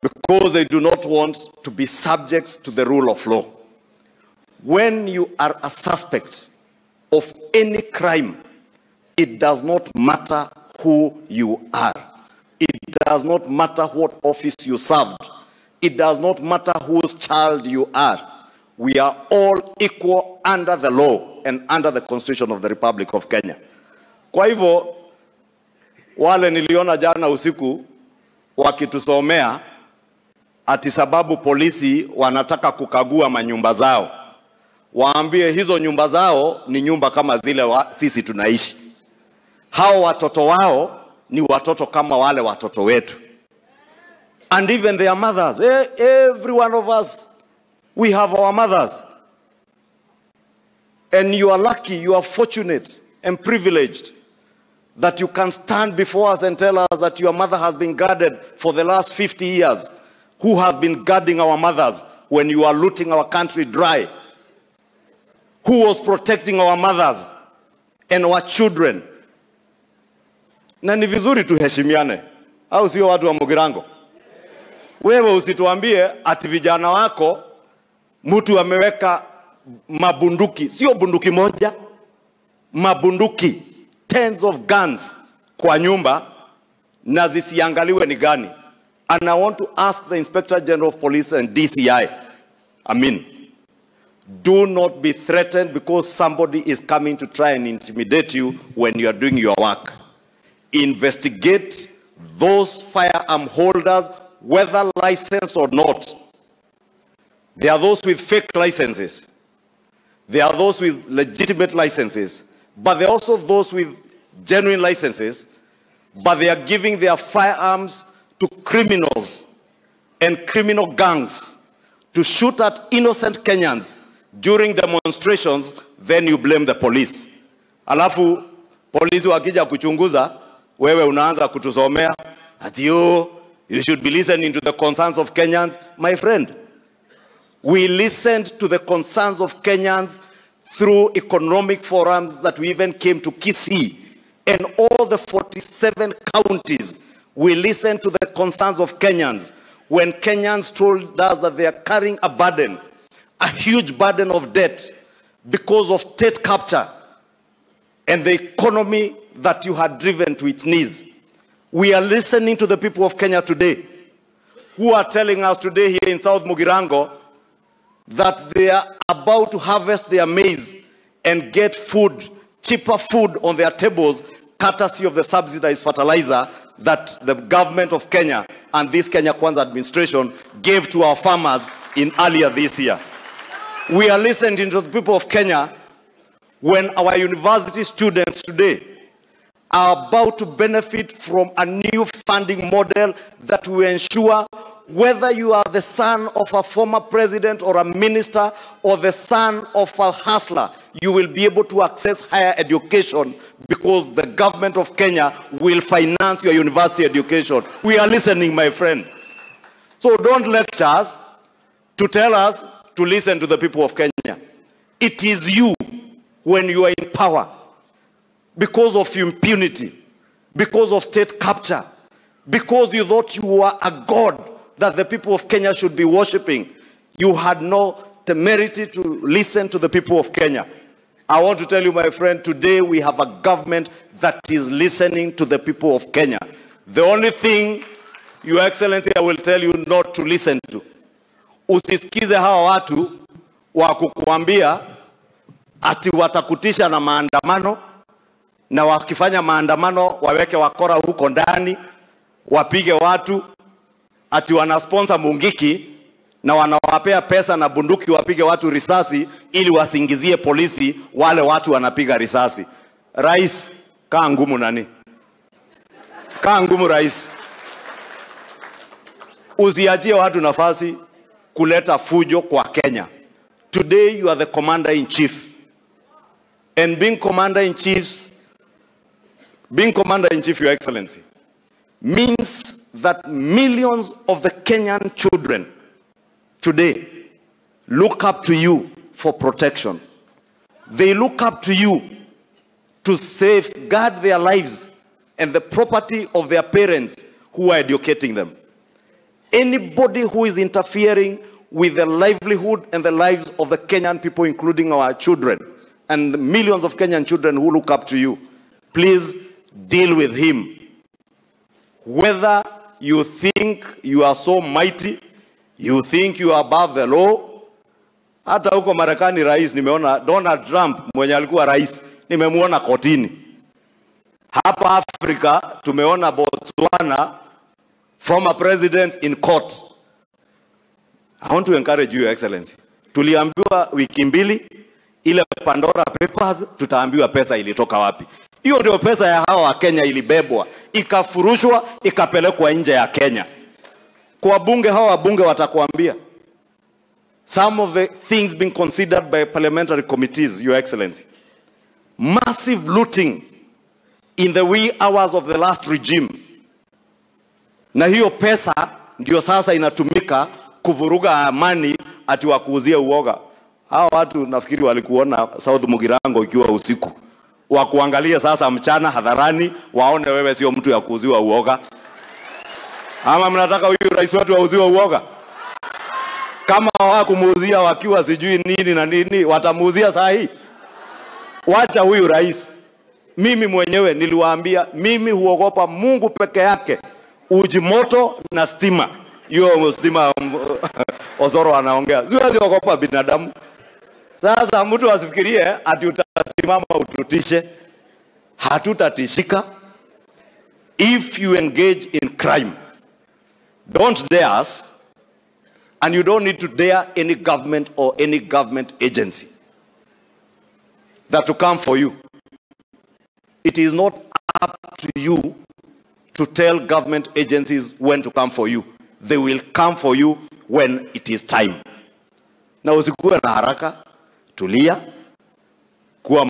because they do not want to be subjects to the rule of law. When you are a suspect of any crime, it does not matter who you are. It does not matter what office you served. It does not matter whose child you are. We are all equal under the law and under the Constitution of the Republic of Kenya. Kwa hivyo wale niliona jana usiku wakitusomea ati sababu polisi wanataka kukagua manyumba zao, waambie hizo nyumba zao ni nyumba kama zile wa, sisi tunaishi. Hao watoto wao ni watoto kama wale watoto wetu, and even their mothers. Eh, every one of us we have our mothers, and you are lucky, you are fortunate and privileged that you can stand before us and tell us that your mother has been guarded for the last 50 years. Who has been guarding our mothers when you are looting our country dry? Who was protecting our mothers and our children? Na ni vizuri tuheshimiane, au sio watu wa Mugirango? Wewe usituambie ati vijana wako mtu ameweka mabunduki, sio bunduki moja, mabunduki tens of guns kwa nyumba na zisiangaliwe ni gani. And I want to ask the Inspector General of Police and DCI, I mean, do not be threatened because somebody is coming to try and intimidate you when you are doing your work. Investigate those firearm holders, whether licensed or not. There are those with fake licenses. There are those with legitimate licenses. But there are also those with genuine licenses, but they are giving their firearms to criminals and criminal gangs to shoot at innocent Kenyans during demonstrations, then you blame the police. Alafu polisi wakija kuchunguza, wewe unaanza kutusomea ati you, you should be listening to the concerns of Kenyans. My friend, we listened to the concerns of Kenyans through economic forums that we even came to Kisii and all the 47 counties. We listened to the concerns of Kenyans when Kenyans told us that they are carrying a burden, a huge burden of debt because of state capture and the economy that you had driven to its knees. We are listening to the people of Kenya today who are telling us today here in South Mugirango that they are about to harvest their maize and get food, cheaper food on their tables, courtesy of the subsidized fertilizer that the government of Kenya and this Kenya Kwanza administration gave to our farmers in earlier this year. We are listening to the people of Kenya when our university students today are about to benefit from a new funding model that will ensure whether you are the son of a former president or a minister or the son of a hustler, you will be able to access higher education because the government of Kenya will finance your university education. We are listening, my friend. So don't lecture us to tell us to listen to the people of Kenya. It is you when you are in power because of impunity, because of state capture, because you thought you were a god that the people of Kenya should be worshipping. You had no temerity to listen to the people of Kenya. I want to tell you, my friend, today we have a government that is listening to the people of Kenya. The only thing, Your Excellency, I will tell you not to listen to. Usisikize hawa watu wa kukuambia ati watakutisha na maandamano na wakifanya maandamano waweke wakora huko ndani wapige watu ati wanasponsor Mungiki na wanawapea pesa na bunduki wapige watu risasi ili wasingizie polisi wale watu wanapiga risasi. Rais, kaa ngumu nani? Kaa ngumu rais. Usiachie watu nafasi kuleta fujo kwa Kenya. Today you are the commander in chief. And being commander in chief, being commander in chief, your excellency, means that millions of the Kenyan children today look up to you for protection. They look up to you to safeguard their lives and the property of their parents who are educating them. anybody who is interfering with the livelihood and the lives of the Kenyan people, including our children and millions of Kenyan children who look up to you, please deal with him. Whether you think you are so mighty, you think you are above the law, hata huko Marekani rais nimeona Donald Trump mwenye alikuwa rais nimemwona kotini. Hapa Afrika tumeona Botswana former presidents in court. I want to encourage you, Your Excellency. Tuliambiwa wiki mbili ile Pandora Papers, tutaambiwa pesa ilitoka wapi. Hiyo ndio pesa ya hawa wa Kenya ilibebwa, ikafurushwa, ikapelekwa nje ya Kenya. Kwa bunge hawa wabunge watakuambia some of the things being considered by parliamentary committees, Your Excellency. Massive looting in the wee hours of the last regime. Na hiyo pesa ndio sasa inatumika kuvuruga amani ati wakuuzie uoga. Hawa watu nafikiri walikuona South Mugirango ikiwa usiku, wakuangalia sasa mchana hadharani, waone wewe sio mtu ya kuuziwa uoga. Ama mnataka huyu rais wetu auziwe uoga? Kama hawakumuuzia wakiwa sijui nini na nini, watamuuzia saa hii? Wacha huyu rais. Mimi mwenyewe niliwaambia, mimi huogopa Mungu peke yake, uji moto na stima. Hiyo stima um, Osoro anaongea, siwezi ogopa binadamu. Sasa mtu asifikirie ati utasimama ututishe, hatutatishika. If you engage in crime, don't dare us, and you don't need to dare any government or any government agency that to come for you. It is not up to you to tell government agencies when to come for you. They will come for you when it is time. Na usikuwe na haraka, tulia,